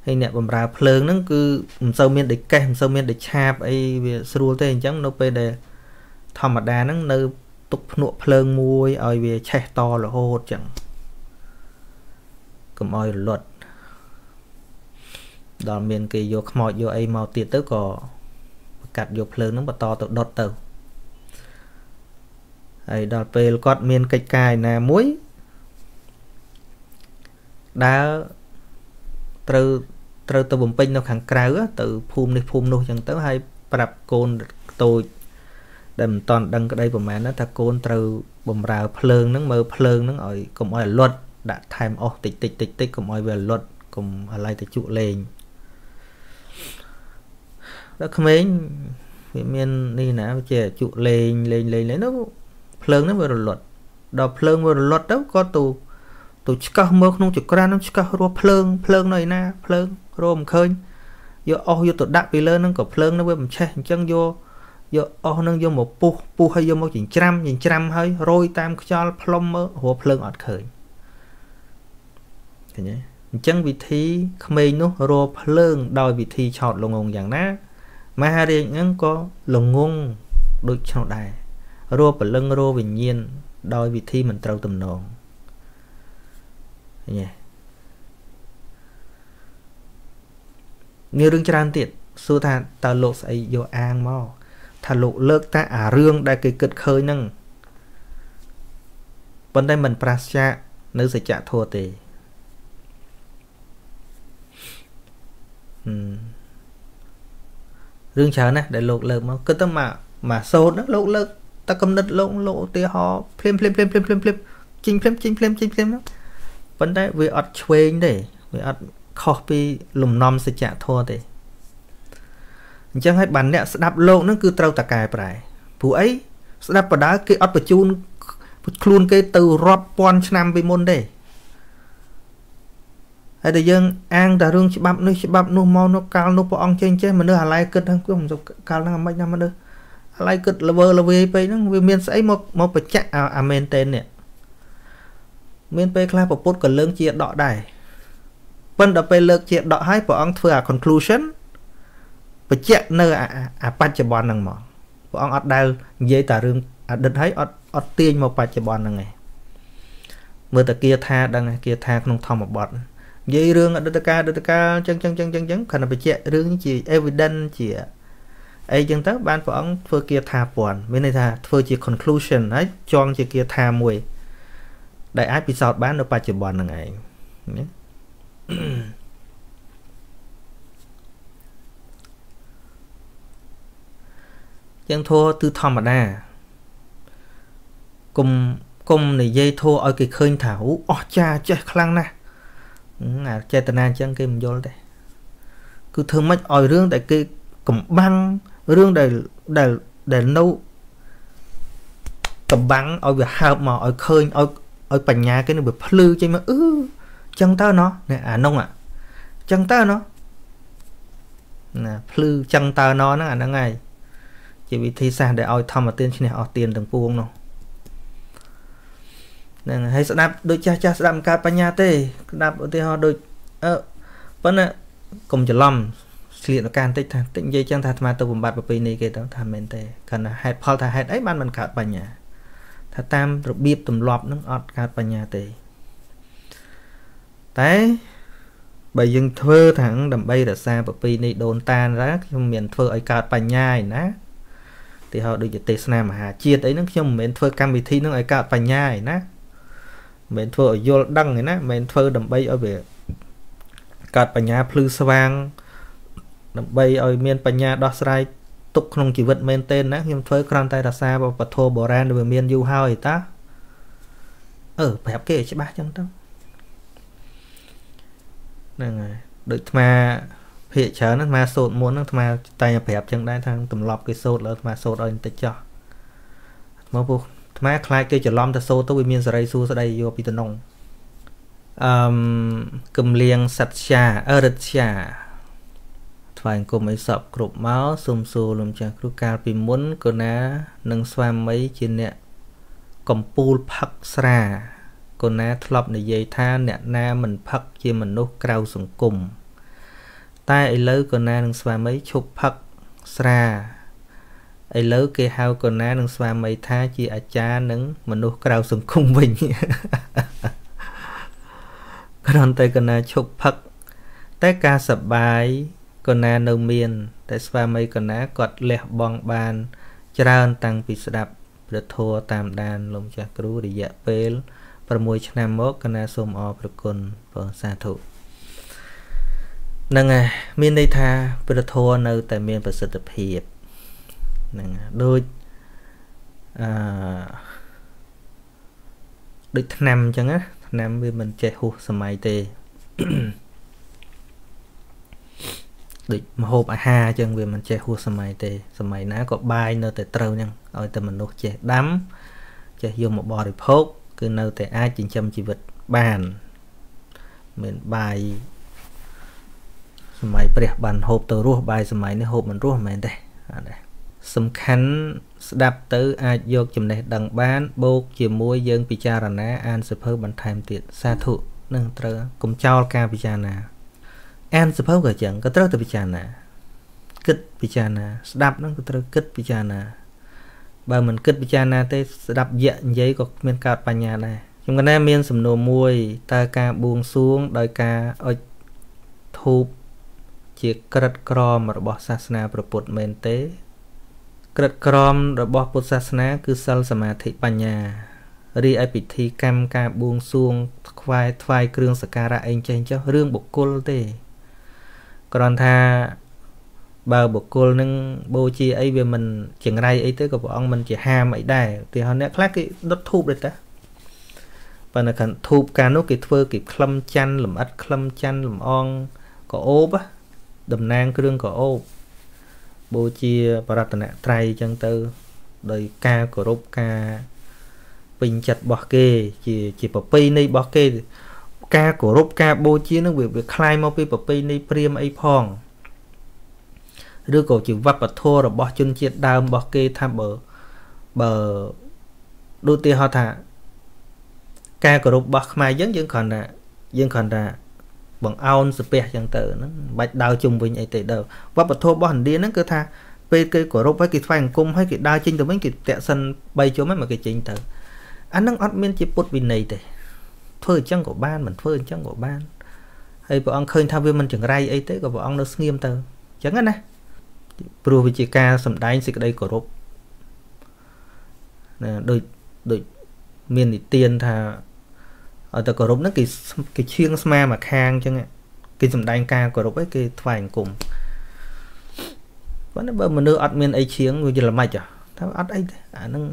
ហើយអ្នកបំរើភ្លើងហ្នឹងគឺមិនសូវមានដេកេះមិនសូវមានដេឆាបអីវាស្រួលទេអញ្ចឹងនៅពេលដែលធម្មតាហ្នឹងនៅទុកភ្នក់ភ្លើងមួយឲ្យវាឆេះតរហូតចឹងកុំឲ្យរលត់ដល់មានគេយកខ្មោចយកអីមកទៀតទៅក៏ កាត់យកភ្លើងហ្នឹងបន្តទៅដុតទៅហើយដល់ពេលគាត់មានកិច្ចការណាមួយដើរត្រូវត្រូវទៅបំពេញនៅខាងក្រៅទៅភូមិនេះភូមិនោះចឹងទៅហើយប្រាប់កូនតូចដែលមិនតន់ដឹងក្តីប្រហែលណាថាកូនត្រូវបំរើភ្លើងហ្នឹងមើលភ្លើងហ្នឹងឲ្យកុំឲ្យលត់ដាក់ថែមអស់តិចតិចតិចតិចកុំឲ្យវាលត់កុំអាឡ័យទៅជក់លេង ដល់ក្មេងវាមាននេះណាវាជាជក់លេងលេងលេងលេងនោះភ្លើងហ្នឹងវារលត់ដល់ភ្លើងវារលត់ទៅក៏ទៅទៅឆ្កឹះមើលក្នុងចក្រានហ្នឹងឆ្កឹះរស់ភ្លើងភ្លើងនៅឯណាភ្លើងរមមិនឃើញយកអស់យកទៅដាក់ពីលើហ្នឹងក៏ភ្លើងហ្នឹងវាមិនឆេះអញ្ចឹងយកយកអស់ហ្នឹងយកមកពុះពុះហើយយកមកចិញ្ច្រាំចិញ្ច្រាំហើយរយតាមខ្យល់ផ្លុំមើលរស់ភ្លើងអត់ឃើញឃើញទេអញ្ចឹងវិធីក្មេងនោះរកភ្លើងដោយវិធីឆោតលងងយ៉ាងណា មហារាជហ្នឹងក៏ល្ងងដូចឆ្នោតដែររੂពលឹងរੂវិញ្ញាណដោយវិធីមិនត្រូវទំនងឃើញទេមានរឿងច្រើនទៀតសួរថាតើលោកស្អីយកអាងមកថាលោកលើកតែអារឿងដែលគេគិតឃើញហ្នឹងប៉ុន្តែមិនប្រសិទ្ធនៅសច្ចធម៌ទេហឹម រឿងច្រើនណាស់ដែលលោកលើកមកគិតទៅមកមកសូត្រហ្នឹងលោកលើកតែកំណត់លោកលោកឧទាហរណ៍ភ្លាមភ្លាមភ្លាមភ្លាមភ្លាមភ្លាមជីងភ្លាមជីងភ្លាមជីងភ្លាមហ្នឹងប៉ុន្តែវាអត់ឆ្វេងទេវាអត់ខុសពីលំនាំសច្ចធម៌ទេអញ្ចឹងហើយបានអ្នកស្ដាប់លោកហ្នឹងគឺត្រូវតកែប្រែព្រោះអីស្ដាប់បដាគេអត់បញ្ជូនខ្លួនគេទៅរាប់ពាន់ឆ្នាំពីមុនទេ ហើយតែយើងអាងតែរឿងច្បាប់នេះច្បាប់នោះមកនោះកាលនោះព្រះអង្គចេញចេះមនុស្សអាឡ័យគិតហ្នឹងគឺកាលហ្នឹងមិនណាមនុស្សអាឡ័យគិតល្វើល្វាយពេកហ្នឹងវាមានស្អីមកមកបញ្ជាក់អាមែនតេននេះមានពេលខ្លះពពុទ្ធក៏លើកជាដកដែរប៉ុន្តែពេលលើកជាដកហើយព្រះអង្គធ្វើអា conclusion បញ្ជាក់នៅអាបច្ចុប្បន្នហ្នឹងមកព្រះអង្គអត់ដែលនិយាយតែរឿងអតីតហើយអត់អត់ទាញមកបច្ចុប្បន្នហ្នឹងឯងមើលតាគាថាដឹងគាថាក្នុងធម្មបទនិ យាយរឿងអតីតកាលអតីតកាលចឹងចឹងចឹងចឹងចឹងគ្រាន់តែបញ្ជាក់រឿងជា evidence ជាអីចឹងទៅបានព្រះអង្គធ្វើគាថាពន់មានន័យថាធ្វើជា conclusion ហើយចងជាគាថាមួយ ដែលអាចពិសោធន៍បាននៅបច្ចុប្បន្នហ្នឹងឯងណាចឹងធัวគឺធម្មតាគុំគុំនិយាយធัวឲ្យគេឃើញថាអូអស់ចាចេះខ្លាំងណាស់ អាចេតនាអញ្ចឹងគេមិនយល់ទេគឺធ្វើម៉េចឲ្យរឿងដែលគេកំបាំងរឿងដែលដែលដែលនៅកំបាំងឲ្យវាហើបមកឲ្យឃើញឲ្យឲ្យបញ្ញាគេនឹងវាភ្លឺចេញមកអឺចឹងទៅណោះនេះអានោះអាចឹងទៅណោះណាភ្លឺចឹងទៅណោះហ្នឹងអាហ្នឹងហើយជាវិធីសាស្ត្រដែលឲ្យធម្មទានឈ្នះអស់ទានទាំងពួងនោះ ហ្នឹងហើយស្ដាប់ដូចចាស់ចាស់ស្ដាប់មិនកើតបញ្ញាទេស្ដាប់ឧទាហរណ៍ដូចអឺប៉ុន្តែកុំច្រឡំឆ្លៀតការបន្តិចថាតិចនិយាយចឹងថាអាត្មាទៅបំបត្តិប្រពៃណីគេទៅថាមែនទេគ្រាន់តែហេតុផលថាហេតុអីបានមិនកើតបញ្ញាថាតាមរបៀបទម្លាប់នឹងអត់កើតបញ្ញាទេតែបើយើងធ្វើថាដើម្បីរក្សាប្រពៃណីដូនតាណាខ្ញុំមានធ្វើឲ្យកើតបញ្ញាឯណាទីហោដូចជាទេសនាមហាជាតិអីហ្នឹងខ្ញុំមិនមែនធ្វើកម្មវិធីហ្នឹងឲ្យកើតបញ្ញាឯណា មិនមែនធ្វើឲ្យយល់ដឹងឯណាមិនមែនធ្វើដើម្បីឲ្យវាកើតបញ្ញាភ្លឺស្វាង ដើម្បីឲ្យមានបញ្ញាដោះស្រាយទុកក្នុងជីវិតមែនទេណាខ្ញុំធ្វើគ្រាន់តែរសាវធបុរាណវាមានយូរហើយតាអឺប្រាប់គេឲ្យច្បាស់ចឹងទៅហ្នឹងហើយដូចអាត្មាភាកច្រើនអាត្មាសូត្រមុនហ្នឹងអាត្មាតែប្រាប់ចឹងដែរថាទម្លាប់គេសូត្រលើអាត្មាសូត្រឲ្យបន្តិចចោះមកពុះ អាត្មាខ្លាចគេច្រឡំទៅសូត្រទៅវាមានសេរីសួស្ដីយកពីតំណងអឺកំលៀងសត្យាអរិទ្យាថ្វាយអង្គមអីសពគ្រប់មកសូមសួរលោកចាស់គ្រូកាលពីមុនកូណា និងស្វាមីជាអ្នកកំពូលផឹកស្រាកូណាធ្លាប់និយាយថាអ្នកណាមិនផឹកជាមនុស្សក្រៅសង្គមតែឥឡូវកូណានិងស្វាមីឈប់ផឹកស្រា ឥឡូវគេហៅកូណានិងស្វាមីថាជាអាចារ្យនិងមនុស្សក្រៅសង្គមវិញគ្រាន់តែកូណាឈប់ផឹក តែការសបាយកណានៅមាន តែស្វាមីកណាគាត់លះបង់បាន ច្រើនតាំងពីស្ដាប់ព្រះធម៌តាមដានលោកម្ចាស់គ្រូរយៈពេល6ឆ្នាំមកកណាសូមអរព្រគុណបងសាធុហ្នឹងហើយមានន័យថាព្រះធម៌នៅតែមានប្រសិទ្ធភាព ហ្នឹងដូចអឺដូចឆ្នាំអញ្ចឹងណាឆ្នាំវាមិនចេះហួសសម័យទេដូចមហូបអាហារអញ្ចឹងវាមិនចេះហួសសម័យទេសម័យណាក៏បាយនៅតែត្រូវអញ្ចឹងឲ្យតែមនុស្សចេះដាំចេះយកមកបរិភោគគឺនៅតែអាចចិញ្ចឹមជីវិតបានមានបាយសម័យព្រះបានហូបទៅរស់បាយសម័យនេះហូបមិនរស់មិនមែនទេអត់ទេ សំខាន់ស្ដាប់ទៅអាចយកចំណេះដឹងបានបូកជាមួយយើងពិចារណាអានសភើបន្ថែមទៀតសាធុនឹងត្រូវកុំចោលការពិចារណាអានសភៅក៏ចឹងក៏ត្រូវតែពិចារណាគិតពិចារណាស្ដាប់ហ្នឹងក៏ត្រូវគិតពិចារណាបើមិនគិតពិចារណាទេស្ដាប់យៈនិយាយក៏មានកើតបញ្ញាដែរខ្ញុំកណាមានសំណួរមួយតើការបួងសួងដោយការអុជធូបជាក្រិតក្រមរបស់សាសនាព្រះពុទ្ធមែនទេ ក្រិតក្រមរបស់ពុទ្ធសាសនា គឺសិលសមាធិបញ្ញារីឯពិធីកម្មការបួងសួងថ្វាយថ្វាយគ្រឿងសក្ការៈអីចេះចុះរឿងបុគ្គលទេគ្រាន់ថាបើបុគ្គលនឹងបូជាអីវាមិនចង្រៃអីទៅក៏ព្រះអង្គមិនជាហាមអីដែរឧទាហរណ៍អ្នកខ្លះគេដុតធូបដែរតាប៉ុន្តែខាងធូបកាលនោះគេធ្វើគេក្លឹមច័ន្ទលំអិតក្លឹមច័ន្ទលំអងក៏អូបតំណាងគ្រឿងក៏អូប បូជាបរតនត្រ័យអញ្ចឹងទៅដោយការគោរពការពេញចិត្តរបស់គេជាជាប្រពៃណីរបស់គេការគោរពការបូជានឹងវាវាคล้ายមកពីប្រពៃណីព្រាមអីផង ឬក៏ជាវប្បធម៌របស់ជនជាតិដើមរបស់គេថាបើបើដូចទីហៅថាការគោរពរបស់ខ្មែរយើងយើងគ្រាន់តែយើងគ្រាន់តែ បង្អោនស្ពះចឹងទៅហ្នឹងមិនបាច់ដើរជុំវិញអីទេដើវប្បធម៌របស់ឥណ្ឌាហ្នឹងគឺថាពេលគេគោរពហើយគេថ្វាយអង្គមហើយគេដើរចេញទៅវិញគេតាក់សិន3ជុំហើយមកគេចេញទៅអាហ្នឹងអត់មានជាពុទ្ធវិន័យទេធ្វើអញ្ចឹងក៏បានមិនធ្វើអញ្ចឹងក៏បានហើយព្រះអង្គឃើញថាវាមិនចង្រៃអីទេក៏ព្រះអង្គនៅស្ងៀមទៅអញ្ចឹងណាព្រោះវាជាការសំដែងសេចក្តីគោរពណាដូចដូចមាននិទានថាឲ្យ តែគោរពហ្នឹងគេគេឈៀងស្មាមកខាងអញ្ចឹងគេសំដែងការគោរពឯងគេថ្វាយអង្គមប៉ុន្តែបើមនុស្សអត់មានអីឈៀងវាយល់មិនខ្មិចថាអត់អីទេអាហ្នឹង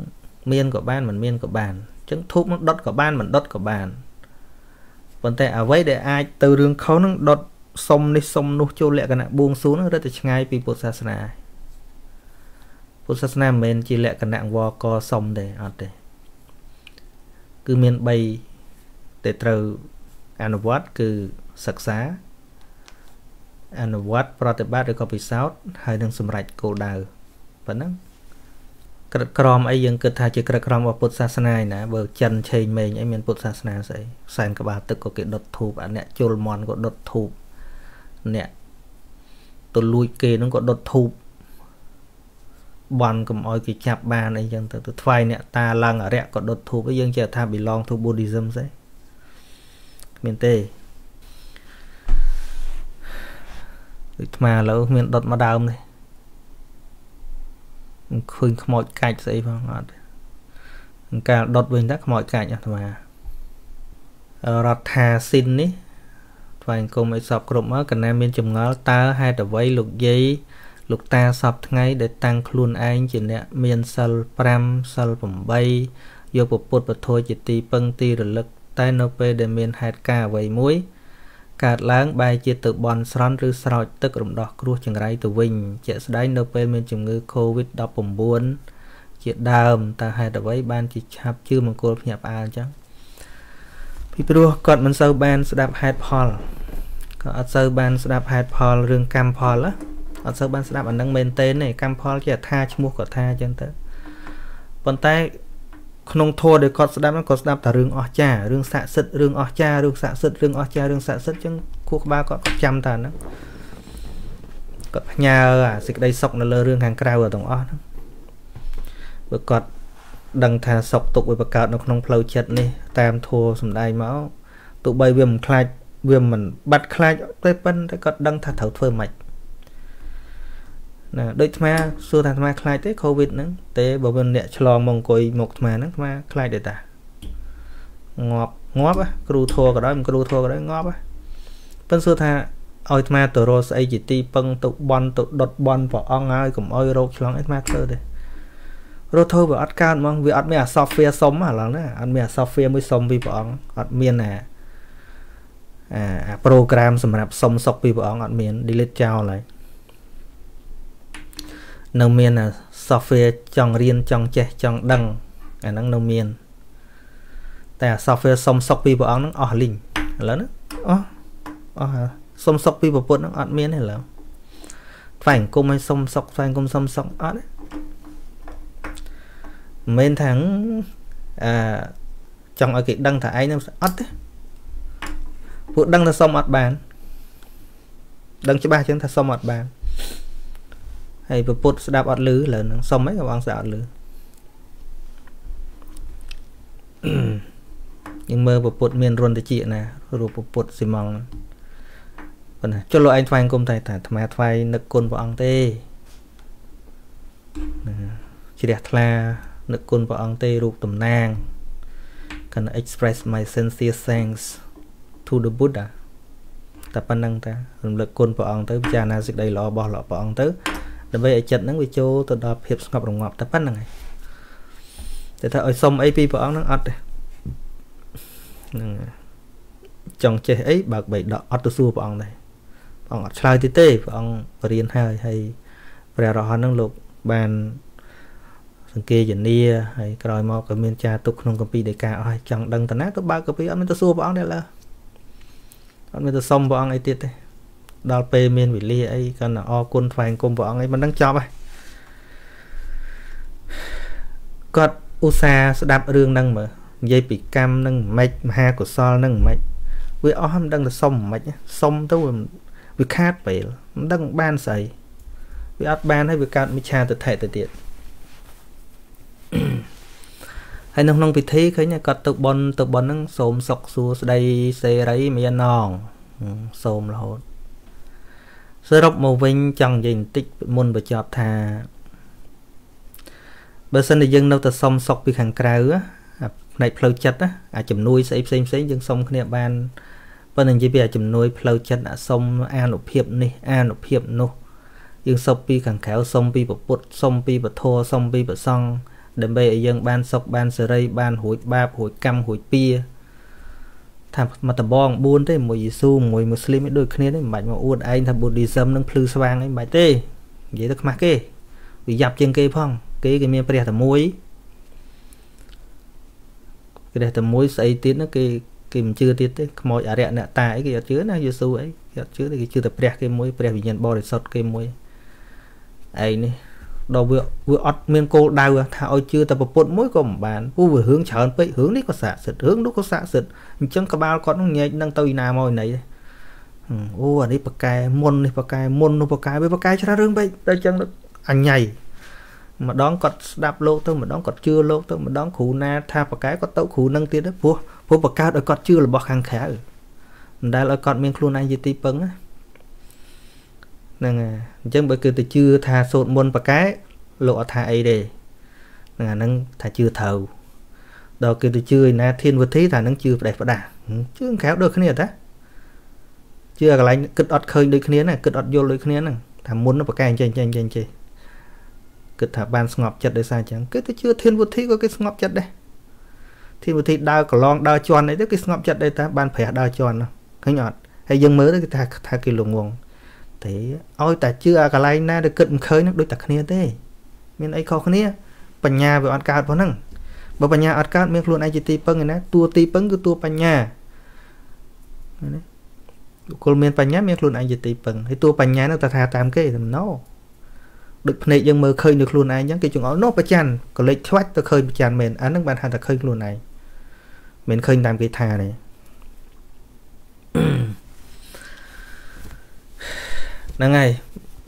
មានក៏បានមិនមានក៏បានអញ្ចឹងធូបនឹងដុតក៏បានមិនដុតក៏បានប៉ុន្តែអ្វីដែលអាចទៅរឿងខុសនឹងដុតសុំនេះសុំនោះចូលលក្ខណៈបួងសួងនឹងរឹតតែឆ្ងាយពីពុទ្ធសាសនាពុទ្ធសាសនាមិនមែនជាលក្ខណៈវកសុំទេអត់ទេគឺមាន3 ដែលត្រូវអនុវត្តគឺសិក្សាអនុវត្តប្រតិបត្តិឬក៏ពិសោធន៍ហើយនឹងសម្រេចគោលដៅប៉ុណ្ណឹងក្រិតក្រមអីយើងគិតថាជាក្រិតក្រមរបស់ពុទ្ធសាសនាឯណាបើចិនឆេងម៉េងអីមានពុទ្ធសាសនាស្អីសែនក្បាលទឹកក៏គេដុតធូបអាអ្នកជុលមន់ក៏ដុតធូបអ្នកទៅលួចគេនឹងក៏ដុតធូបបន់កុំអោយគេចាប់បានអីចឹងទៅទៅថ្វាយអ្នកតាឡើងអរិយក៏ដុតធូបអីយើងចេះថា belong to buddhism ស្អី គ្មានទេដូចថ្មឥឡូវមានដុតមកដើមទេមិនឃើញខ្មោចកាច់ស្អីផងអត់កាលដុតវិញតើខ្មោចកាច់អាត្មារដ្ឋាស៊ីននេះថ្វាយអង្គមឲ្យសពគ្រប់មកកណាមានចម្ងល់តើហេតុអ្វីលោកយាយលោកតាសពថ្ងៃដែលតាំងខ្លួនឯងជាអ្នកមានសិល5សិល8យកពុទ្ធពធជាទីពឹងទីរលឹក តែនៅពេលដែលមានហេតុការណ៍អ្វីមួយកើតឡើងបែរជាទៅបន់ស្រន់ឬស្រោចទឹករំដោះគ្រោះចង្រៃទៅវិញជាក់ស្ដែងនៅពេលមានជំងឺ Covid-19 ជាដើមតើហេតុអ្វីបានជាឆាប់ជឿមង្គលភ្ញាក់ផ្អើលអញ្ចឹងពីព្រោះគាត់មិនសូវបានស្ដាប់ហេតុផលក៏អត់សូវបានស្ដាប់ហេតុផលរឿងកម្មផលណាអត់សូវបានស្ដាប់អានឹងមែនទេកម្មផលជាថាឈ្មោះក៏ថាអញ្ចឹងទៅប៉ុន្តែ ក្នុងធម៌ដែលគាត់ស្ដាប់គាត់ស្ដាប់តែរឿងអស្ចារ្យរឿងស័ក្តិសិទ្ធិរឿងអស្ចារ្យរឿងស័ក្តិសិទ្ធិរឿងអស្ចារ្យរឿងស័ក្តិសិទ្ធិអញ្ចឹងខួរក្បាលគាត់ចាំតែហ្នឹងគាត់ផ្ញើអាសេចក្តីសុខនៅលើរឿងខាងក្រៅទាំងអស់ហ្នឹងបើគាត់ដឹងថាសុខទុក្ខវាបង្កើតនៅក្នុងផ្លូវចិត្តនេះតាមធัวសំដែងមកទោះបីវាមិនខ្លាចវាមិនបាត់ខ្លាចទេប៉ុន្តែគាត់ដឹងថាត្រូវធ្វើម៉េច ណាដូចអាសួរថាអាខ្លាចទេកូវីដហ្នឹងទេបើមិនអ្នកឆ្លងមកអង្គុយមកអាហ្នឹងអាខ្លាចទេតាងាប់ងាប់គ្រូធัวក៏ដោយមិនគ្រូធัวក៏ដោយងាប់ប៉ុន្តែសួរថាឲ្យអាត្មាទៅរកស្អីជាទីពឹងទៅបន់ទៅដុតបន់ព្រះអង្គហើយកុំឲ្យរោគឆ្លងអាត្មាធ្វើទេរត់ធ្វើវាអត់កើតហ្មងវាអត់មានអា software សុំឥឡូវណាអត់មានអា software មួយសុំពីព្រះអង្គអត់មានអាអា program សម្រាប់សុំសុកពីព្រះអង្គអត់មាន delete ចោលហើយ នៅមាន software ចង់រៀនចង់ចេះចង់ដឹងអាហ្នឹងនៅមាន តែ software សុំសុកពីព្រះអង្គហ្នឹងអស់លីងឥឡូវហ្នឹងអស់អស់សុំសុកពីប្រពុតហ្នឹងអត់មានទេឥឡូវថ្វាយអង្គមឲ្យសុំសុកថ្វាយអង្គមសុំសុកអត់ទេមិនមែនថាអឺចង់ឲ្យគេដឹងថាឯងនឹងអត់ទេពួកដឹងថាសុំអត់បាន ដឹងច្បាស់ចឹងថាសុំអត់បាន ហើយពពុទ្ធស្ដាប់អត់លឺលើនឹងសុំអីក៏បងស្ដាប់អត់លឺយើងមើលពពុទ្ធមានរន្ធតិចណារូបពពុទ្ធស៊ីម៉ងប៉ុន្តែចុះលោកឯងថ្វាយគុំតែថាអាត្មាថ្វាយនឹកគុណព្រះអង្គទេជ្រះថ្លានឹកគុណព្រះអង្គទេរូបតំណាង can express my sincere thanks to the buddha តែប៉ុណ្្នឹងតារំលឹកគុណព្រះអង្គទៅពិចារណាសេចក្តីល្អរបស់ព្រះអង្គទៅ ដើម្បីឲ្យចិត្តហ្នឹងវាចូលទៅដល់ភាពស្ងប់រងាប់តែប៉ុណ្្នឹងហើយតែថាឲ្យសុំអីពីព្រះអង្គហ្នឹងអត់ទេហ្នឹងចង់ចេះអីបើកបីដកអត់ទៅសួរព្រះអង្គដែរព្រះអង្គអត់ឆ្លើយទេទេព្រះអង្គបរៀនហើយហើយព្រះរហន្តហ្នឹងលោកបានសង្កេយនាហើយក្រោយមកក៏មានចាទុកក្នុងកម្ពីដីកាអស់ចង់ដឹងតាណាទៅបើកកម្ពីអត់មានទៅសួរព្រះអង្គទេឡើយអត់មានទៅសុំព្រះអង្គអីទៀតទេ ដល់ពេលមានវេលាអីគាត់អរគុណថ្វាយគុំព្រះអង្គអីមិនដឹងចប់ហើយគាត់ឧស្សាហ៍ស្ដាប់រឿងហ្នឹងមើលនិយាយពីកម្មនឹងមិនមហាកុសលនឹងមិនវាអស់មិនដឹងទៅសុំមិនសុំទៅវាខាតពេលមិនដឹងបានស្អីវាអត់បានហើយវាកើតមិច្ឆាទិដ្ឋិទៅទៀតហើយនៅក្នុងពិធីឃើញគាត់ទៅបន់ទៅបន់ហ្នឹងសូមសុខសួស្ដីសេរីមានណងសូមរហូត សរុបមកវិញចង់និយាយបន្តិចមុនបញ្ចប់ថាបើសិនជាយើងនៅតែសុំសុខពីខាងក្រៅផ្នែកផ្លូវចិត្តអាជំនួយស្អីផ្សេងផ្សេងយើងសុំគ្នាបានប៉ុន្តែនិយាយពីអាជំនួយផ្លូវចិត្តសុំអានុភាពនេះអានុភាពនោះយើងសុំពីខាងក្រៅសុំពីពុទ្ធសុំពីពធសុំពីប្រសង់ដើម្បីឲ្យយើងបានសុខបានសេរីបានរួចបាបរួចកម្មរួចពៀ ថាមកដបង4ទេមួយយេស៊ូមួយមូស្លីមដូចគ្នាទេមិនបាច់មកអួតឯងថា Buddhism នឹងភ្លឺស្វាងអីមិនបាច់ទេនិយាយទៅខ្មាស់គេវាយ៉ាប់ជាងគេផង គេគេមានព្រះតែមួយព្រះតែមួយស្អីទៀតណាគេគេមិនជឿទៀតទេខ្មោចអរិយអ្នកតាអីគេអត់ជឿណាយេស៊ូអីគេអត់ជឿទេគេជឿតែព្រះគេមួយព្រះវិញ្ញាណបរិសុទ្ធគេមួយឯងនេះដល់វាវាអត់មានគោលដៅថាឲ្យជឿតែពុទ្ធមួយក៏មិនបានពូវារឿងច្រើនពេករឿងនេះក៏ស័ក្តិសិទ្ធរឿងនោះក៏ស័ក្តិសិទ្ធ អញ្ចឹងក្បាលគាត់នឹងញែកនឹងទៅឯណាមកឯណីអូអានេះបកែមុននេះបកែមុននោះបកែវាបកែច្រើនរឿងពេកដល់អញ្ចឹងអញ្ញៃម្ដងគាត់ស្ដាប់លោកទៅម្ដងគាត់ជឿលោកទៅម្ដងគ្រូណាថាបកែគាត់ទៅគ្រូនឹងទៀតព្រោះព្រោះបកើតឲ្យគាត់ជឿរបស់ខាងក្រៅមិនដែលឲ្យគាត់មានខ្លួនឯងជាទីពឹងហ្នឹងហើយអញ្ចឹងបើគឺទៅជឿថាសូត្រមុនបកែលោកអត់ថាអីទេហ្នឹងអាហ្នឹងថាជឿត្រូវ ដល់គឺទៅជឿឯណាធានវិធីថានឹងជឿផ្ដេសផ្ដាស់ជឿក្រៅដូចគ្នាតាជឿកន្លែងគិតអត់ឃើញដូចគ្នាណាគិតអត់យល់ដូចគ្នាហ្នឹងថាមុនបកែអញ្ចឹងអញ្ចឹងអញ្ចឹងចេះគិតថាបានស្ងប់ចិត្តដោយសារអញ្ចឹងគេទៅជឿធានវិធីក៏គេស្ងប់ចិត្តដែរធានវិធីដើរកន្លងដើរជន់អីទៅគេស្ងប់ចិត្តដែរតាបានប្រះដើរជន់ឃើញអត់ហើយយើងមើលទៅគេថាថាគេលងងទេឲ្យតែជឿអាកន្លែងណាដែលគិតមិនឃើញនឹងដូចតែគ្នាទេ មានអីខុសគ្នា បញ្ញាវាអត់កើតប៉ុណ្ណឹង បើបញ្ញាអត់កើតមានខ្លួនឯងជាទីពឹងឯណាតួទីពឹងគឺតួបញ្ញាណាបុគ្គលមានបញ្ញាមានខ្លួនឯងជាទីពឹងហើយតួបញ្ញានោះតថាតាមគេតែណោដូចភ្នែកយើងមើលឃើញនៅខ្លួនឯងអញ្ចឹងគេចងអល់នោះប្រច័នក៏លេចឆ្វាច់ទៅឃើញប្រច័នមែនអានឹងបានហៅថាឃើញខ្លួនឯងមិនឃើញតាមគេថាទេហ្នឹងហើយ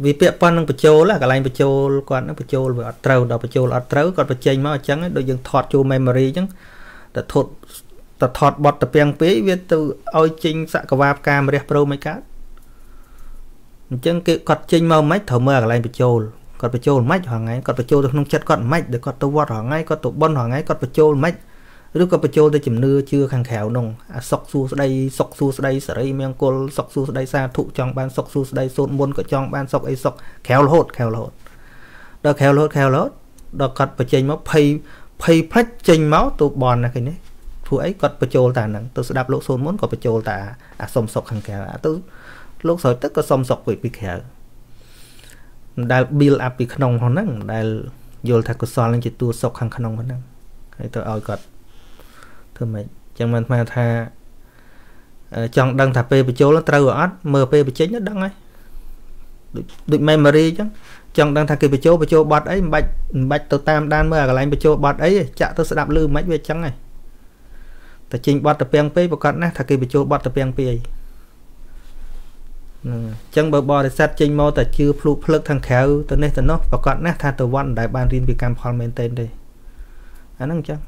វាពាក់ព័ន្ធនឹងបញ្ចូលកន្លែងបញ្ចូលគាត់នឹងបញ្ចូលវាអត់ត្រូវដល់បញ្ចូលអត់ត្រូវគាត់បញ្ចេញមកអញ្ចឹងដូចយើងថតចូល memory អញ្ចឹងតែថតតែថតបត់ទៅពាំងពេកវាទៅឲ្យចេញសកវាផ្កាមរះប្រូមិនកើតអញ្ចឹងគេគាត់ចេញមកមិនត្រូវមើលកន្លែងបញ្ចូលគាត់បញ្ចូលមិនហងៃគាត់បញ្ចូលទៅក្នុងចិត្តគាត់មិនដែលគាត់ទៅវត្តហងៃគាត់ទៅបន់ហងៃគាត់បញ្ចូលមិន ឬក៏បញ្ចូលទៅជំនឿជឿខាងក្រៅនោះអាសុកសួស្ដីសុកសួស្ដីសេរីមង្គលសុកសួស្ដីសាធុចង់បានសុកសួស្ដីសូត្រមុនក៏ចង់បានសុកអីសុកក្រៅរហូតក្រៅរហូតដល់ក្រៅរហូតក្រៅរហូតដល់គាត់បញ្ចេញមកភ័យភ័យផ្លាច់ចេញមកទៅបនណាឃើញទេព្រោះអីគាត់បញ្ចូលតាហ្នឹងទៅស្ដាប់លោកសូត្រមុនក៏បញ្ចូលតាអាសុំសុកខាងក្រៅទៅលោកស្រោចទឹកក៏សុំសុកពីក្រៅមិនដែល build up ពីក្នុងហ្នឹងមិនដែលយល់ថាកុសលនឹងជាតួសុកខាងក្នុងហ្នឹងហើយទៅឲ្យគាត់ ធ្វើម៉េចចឹងមិនស្មានថាចង់ដឹងថាពេលបញ្ចូលត្រូវអត់មើលពេលបញ្ចេញទៅដឹងហើយដូចដូច memory ចឹងចង់ដឹងថាគេបញ្ចូលបញ្ចូលបត់អីមិនបាច់មិនបាច់ទៅតាមដានមើលអាកន្លែងបញ្ចូលបត់អីចាក់ទៅស្ដាប់ឮមិនវាចឹងហើយតែចេញបត់ទៅពាំងពេកប្រកាសណាស់ថាគេបញ្ចូលបត់ទៅពាំងពេកអីហ្នឹងអញ្ចឹងបើបរិស័ទចេញមកតែជឿភ្លុកភ្លឹកខាងក្រៅទៅនេះទៅនោះប្រកាសណាស់ថាទៅវត្តដែលបានរៀនពីកម្មផលមែនទែនទេអាហ្នឹងអញ្ចឹង